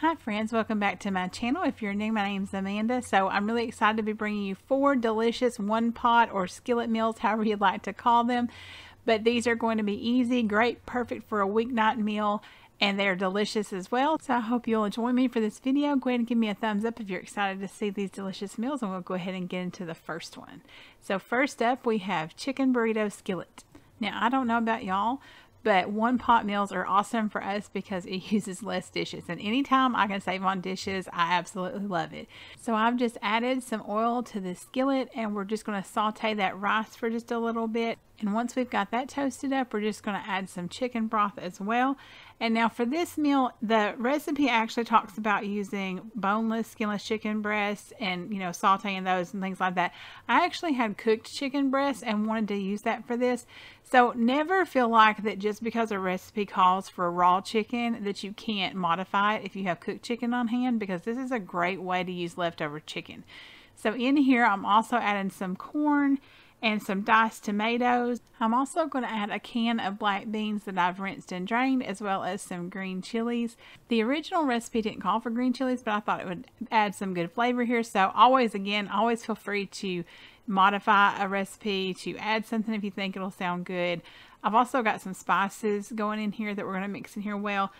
Hi friends, welcome back to my channel. If you're new, my name's Amanda. So I'm really excited to be bringing you four delicious one pot or skillet meals, however you'd like to call them. But these are going to be easy, great, perfect for a weeknight meal and they're delicious as well. So I hope you'll join me for this video. Go ahead and give me a thumbs up if you're excited to see these delicious meals and we'll go ahead and get into the first one. So first up we have chicken burrito skillet. Now I don't know about y'all, but one pot meals are awesome for us because it uses less dishes. And anytime I can save on dishes I absolutely love it. So I've just added some oil to the skillet and we're just going to saute that rice for just a little bit and once we've got that toasted up we're just going to add some chicken broth as well and now for this meal, the recipe actually talks about using boneless, skinless chicken breasts and, you know, sauteing those and things like that. I actually had cooked chicken breasts and wanted to use that for this. So never feel like that just because a recipe calls for raw chicken that you can't modify it if you have cooked chicken on hand because this is a great way to use leftover chicken. So in here, I'm also adding some corn and some diced tomatoes. I'm also going to add a can of black beans that I've rinsed and drained as well as some green chilies. The original recipe didn't call for green chilies but I thought it would add some good flavor here so always again always feel free to modify a recipe to add something if you think it'll sound good. I've also got some spices going in here that we're going to mix in here well.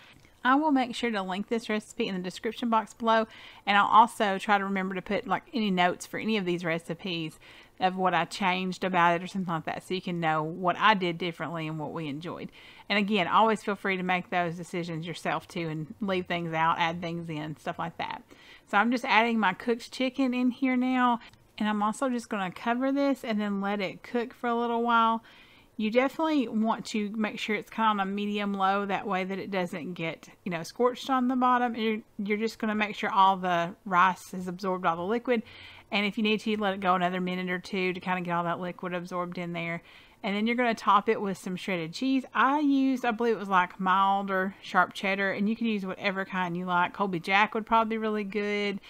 I will make sure to link this recipe in the description box below and I'll also try to remember to put like any notes for any of these recipes of what I changed about it or something like that so you can know what I did differently and what we enjoyed. And again, always feel free to make those decisions yourself too and leave things out, add things in, stuff like that. So I'm just adding my cooked chicken in here now and I'm also just going to cover this and then let it cook for a little while you definitely want to make sure it's kind of on a medium low that way that it doesn't get you know scorched on the bottom. You're, you're just going to make sure all the rice has absorbed all the liquid. And if you need to let it go another minute or two to kind of get all that liquid absorbed in there. And then you're going to top it with some shredded cheese. I used I believe it was like mild or sharp cheddar and you can use whatever kind you like. Colby Jack would probably be really good.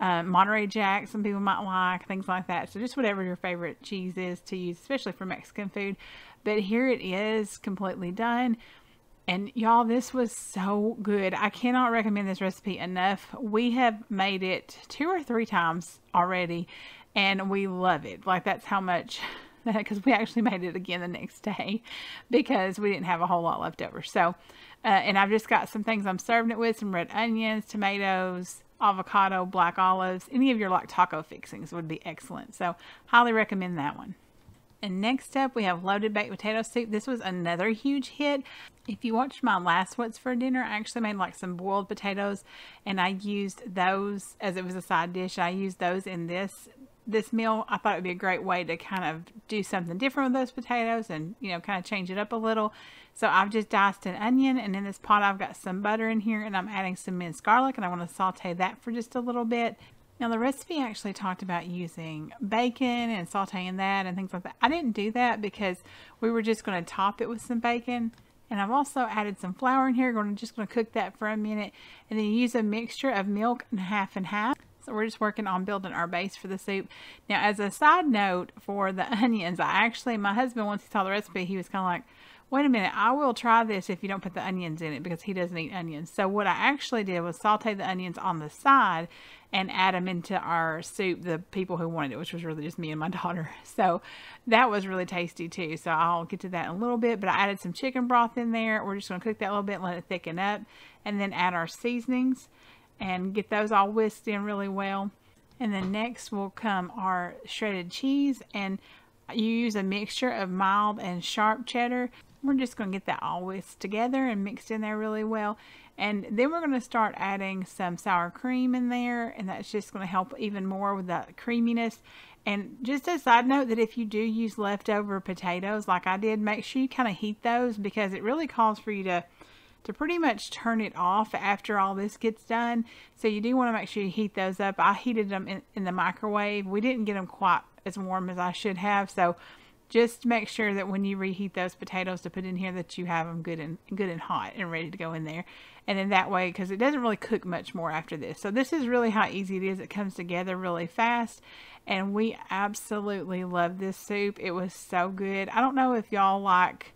Um, Monterey Jack, some people might like, things like that. So just whatever your favorite cheese is to use, especially for Mexican food. But here it is completely done. And y'all, this was so good. I cannot recommend this recipe enough. We have made it two or three times already and we love it. Like that's how much because we actually made it again the next day because we didn't have a whole lot left over. So, uh, and I've just got some things I'm serving it with, some red onions, tomatoes, avocado, black olives. Any of your like taco fixings would be excellent. So highly recommend that one. And next up, we have loaded baked potato soup. This was another huge hit. If you watched my last What's for Dinner, I actually made like some boiled potatoes and I used those as it was a side dish. I used those in this this meal. I thought it would be a great way to kind of do something different with those potatoes and, you know, kind of change it up a little. So I've just diced an onion and in this pot I've got some butter in here and I'm adding some minced garlic and I want to saute that for just a little bit. Now the recipe actually talked about using bacon and sauteing that and things like that. I didn't do that because we were just going to top it with some bacon. And I've also added some flour in here. We're just going to cook that for a minute and then use a mixture of milk and half and half. So we're just working on building our base for the soup. Now as a side note for the onions, I actually, my husband once he saw the recipe, he was kind of like, wait a minute, I will try this if you don't put the onions in it because he doesn't eat onions. So what I actually did was saute the onions on the side and add them into our soup, the people who wanted it, which was really just me and my daughter. So that was really tasty too. So I'll get to that in a little bit, but I added some chicken broth in there. We're just going to cook that a little bit let it thicken up and then add our seasonings and get those all whisked in really well. And then next will come our shredded cheese and you use a mixture of mild and sharp cheddar we're just going to get that all whisked together and mixed in there really well. And then we're going to start adding some sour cream in there. And that's just going to help even more with that creaminess. And just a side note that if you do use leftover potatoes like I did, make sure you kind of heat those because it really calls for you to to pretty much turn it off after all this gets done. So you do want to make sure you heat those up. I heated them in, in the microwave. We didn't get them quite as warm as I should have. So just make sure that when you reheat those potatoes to put in here that you have them good and good and hot and ready to go in there and then that way because it doesn't really cook much more after this so this is really how easy it is it comes together really fast and we absolutely love this soup it was so good I don't know if y'all like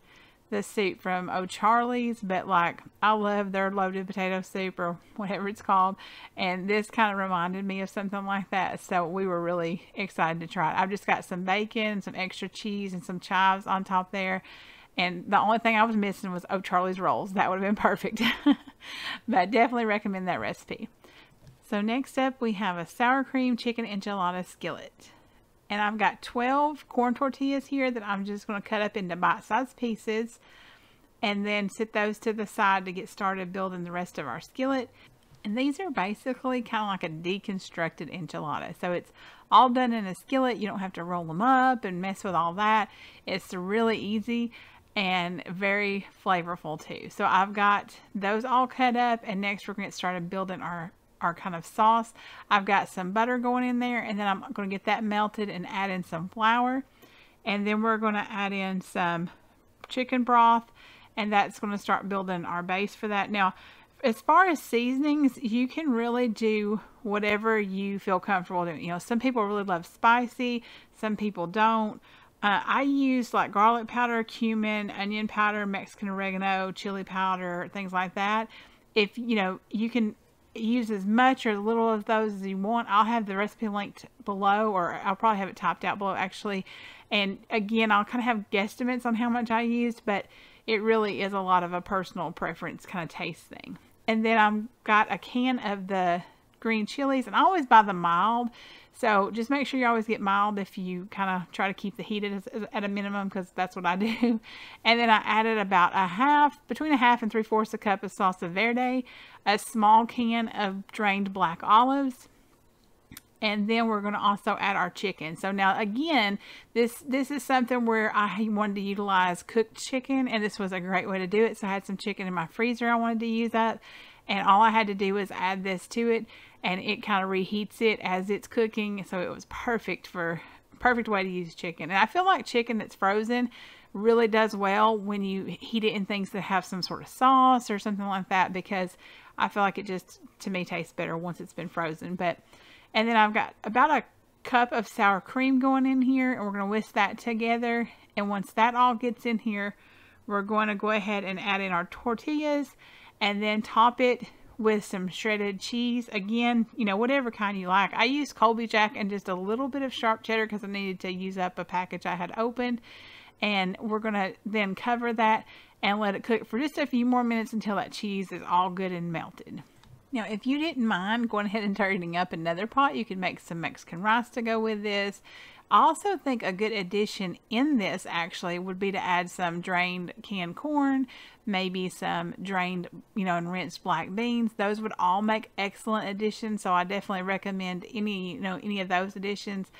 the soup from O'Charley's, but like I love their loaded potato soup or whatever it's called. And this kind of reminded me of something like that. So we were really excited to try it. I've just got some bacon, some extra cheese, and some chives on top there. And the only thing I was missing was O'Charley's rolls. That would have been perfect. but definitely recommend that recipe. So next up we have a sour cream chicken enchilada skillet. And I've got 12 corn tortillas here that I'm just going to cut up into bite-sized pieces and then set those to the side to get started building the rest of our skillet. And these are basically kind of like a deconstructed enchilada. So it's all done in a skillet. You don't have to roll them up and mess with all that. It's really easy and very flavorful too. So I've got those all cut up and next we're going to get started building our our kind of sauce. I've got some butter going in there and then I'm going to get that melted and add in some flour. And then we're going to add in some chicken broth and that's going to start building our base for that. Now, as far as seasonings, you can really do whatever you feel comfortable doing. You know, some people really love spicy, some people don't. Uh, I use like garlic powder, cumin, onion powder, Mexican oregano, chili powder, things like that. If, you know, you can use as much or as little of those as you want. I'll have the recipe linked below or I'll probably have it typed out below actually. And again, I'll kind of have guesstimates on how much I used, but it really is a lot of a personal preference kind of taste thing. And then I've got a can of the green chilies and I always buy the mild so just make sure you always get mild if you kind of try to keep the heat at, at a minimum because that's what I do. And then I added about a half, between a half and three fourths a cup of salsa verde, a small can of drained black olives, and then we're going to also add our chicken. So now again, this this is something where I wanted to utilize cooked chicken and this was a great way to do it. So I had some chicken in my freezer I wanted to use up and all I had to do was add this to it and it kind of reheats it as it's cooking so it was perfect for perfect way to use chicken and I feel like chicken that's frozen really does well when you heat it in things that have some sort of sauce or something like that because I feel like it just to me tastes better once it's been frozen but and then I've got about a cup of sour cream going in here and we're going to whisk that together and once that all gets in here we're going to go ahead and add in our tortillas and then top it with some shredded cheese. Again, you know, whatever kind you like. I used Colby Jack and just a little bit of sharp cheddar because I needed to use up a package I had opened. And we're going to then cover that and let it cook for just a few more minutes until that cheese is all good and melted. Now, if you didn't mind going ahead and turning up another pot, you can make some Mexican rice to go with this. I also think a good addition in this actually would be to add some drained canned corn, maybe some drained, you know, and rinsed black beans. Those would all make excellent additions. So I definitely recommend any, you know, any of those additions.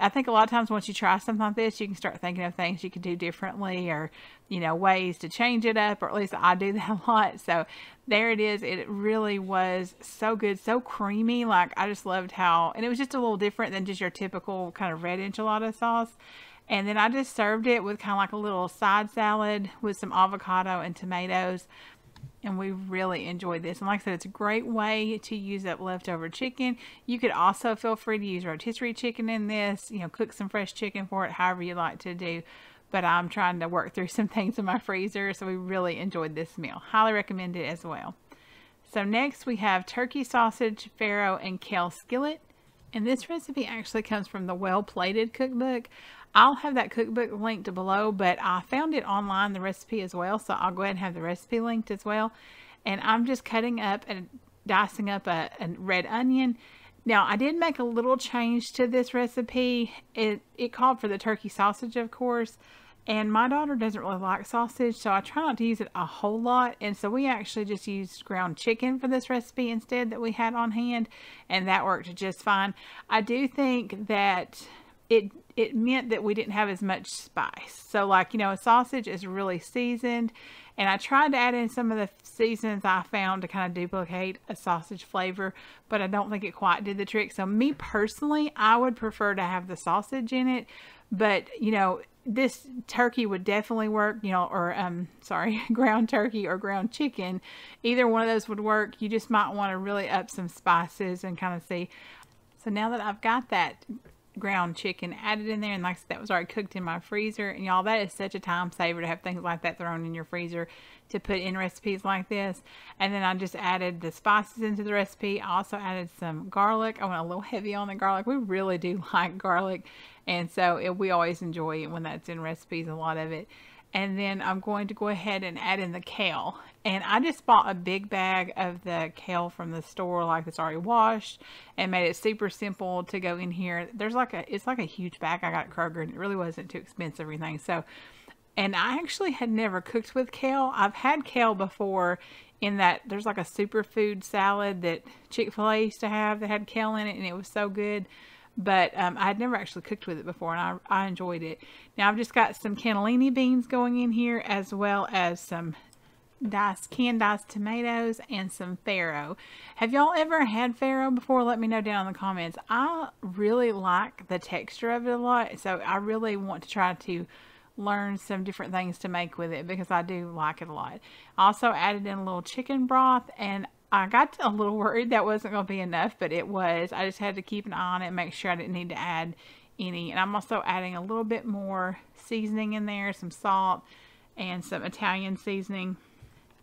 I think a lot of times once you try something like this, you can start thinking of things you could do differently or, you know, ways to change it up, or at least I do that a lot. So there it is. It really was so good, so creamy. Like I just loved how, and it was just a little different than just your typical kind of red enchilada sauce. And then I just served it with kind of like a little side salad with some avocado and tomatoes and we really enjoyed this. And like I said, it's a great way to use up leftover chicken. You could also feel free to use rotisserie chicken in this, you know, cook some fresh chicken for it, however you like to do. But I'm trying to work through some things in my freezer, so we really enjoyed this meal. Highly recommend it as well. So next we have turkey sausage, farro, and kale skillet. And this recipe actually comes from the Well Plated cookbook. I'll have that cookbook linked below, but I found it online, the recipe as well. So I'll go ahead and have the recipe linked as well. And I'm just cutting up and dicing up a, a red onion. Now, I did make a little change to this recipe. It, it called for the turkey sausage, of course. And my daughter doesn't really like sausage, so I try not to use it a whole lot. And so we actually just used ground chicken for this recipe instead that we had on hand. And that worked just fine. I do think that it it meant that we didn't have as much spice. So like, you know, a sausage is really seasoned and I tried to add in some of the seasons I found to kind of duplicate a sausage flavor, but I don't think it quite did the trick. So me personally, I would prefer to have the sausage in it, but you know, this turkey would definitely work, you know, or um sorry, ground turkey or ground chicken. Either one of those would work. You just might want to really up some spices and kind of see. So now that I've got that ground chicken added in there and like that was already cooked in my freezer. And y'all that is such a time saver to have things like that thrown in your freezer to put in recipes like this. And then I just added the spices into the recipe. I also added some garlic. I went a little heavy on the garlic. We really do like garlic. And so it, we always enjoy it when that's in recipes a lot of it and then I'm going to go ahead and add in the kale. And I just bought a big bag of the kale from the store like it's already washed and made it super simple to go in here. There's like a it's like a huge bag I got at Kroger and it really wasn't too expensive or anything. So and I actually had never cooked with kale. I've had kale before in that there's like a superfood salad that Chick-fil-A used to have that had kale in it and it was so good but um, I had never actually cooked with it before and I, I enjoyed it. Now I've just got some cannellini beans going in here as well as some diced canned diced tomatoes and some farro. Have y'all ever had farro before? Let me know down in the comments. I really like the texture of it a lot so I really want to try to learn some different things to make with it because I do like it a lot. I also added in a little chicken broth and I got a little worried that wasn't going to be enough, but it was. I just had to keep an eye on it make sure I didn't need to add any. And I'm also adding a little bit more seasoning in there, some salt and some Italian seasoning.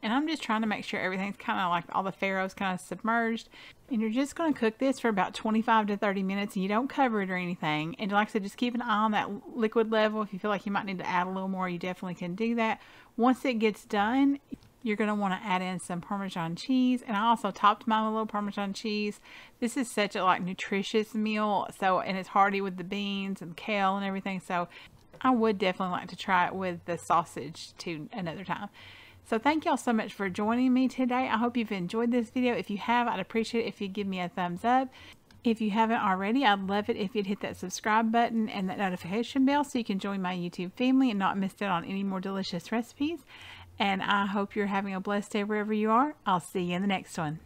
And I'm just trying to make sure everything's kind of like all the farro's kind of submerged. And you're just going to cook this for about 25 to 30 minutes and you don't cover it or anything. And like I said, just keep an eye on that liquid level. If you feel like you might need to add a little more, you definitely can do that. Once it gets done, you're going to want to add in some Parmesan cheese. And I also topped mine with a little Parmesan cheese. This is such a like nutritious meal. So, and it's hearty with the beans and kale and everything. So I would definitely like to try it with the sausage to another time. So thank y'all so much for joining me today. I hope you've enjoyed this video. If you have, I'd appreciate it if you give me a thumbs up. If you haven't already, I'd love it if you'd hit that subscribe button and that notification bell so you can join my YouTube family and not miss out on any more delicious recipes. And I hope you're having a blessed day wherever you are. I'll see you in the next one.